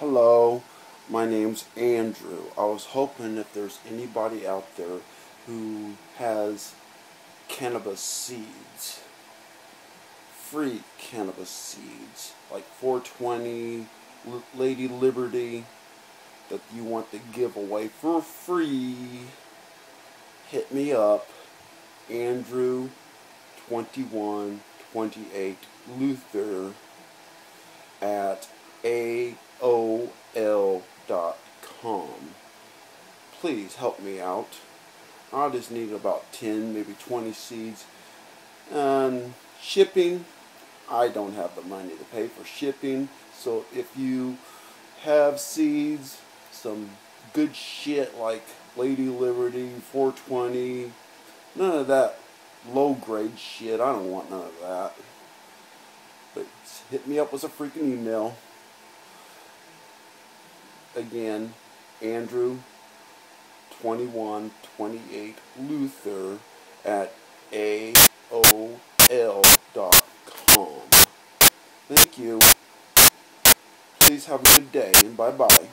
Hello, my name's Andrew. I was hoping if there's anybody out there who has cannabis seeds, free cannabis seeds, like 420, Lady Liberty, that you want to give away for free, hit me up, Andrew 2128 Luther at a AOL.com. Please help me out. I just need about 10, maybe 20 seeds. And shipping, I don't have the money to pay for shipping. So if you have seeds, some good shit like Lady Liberty, 420, none of that low grade shit. I don't want none of that. But hit me up with a freaking email again, Andrew 2128 Luther at AOL.com. Thank you. Please have a good day and bye bye.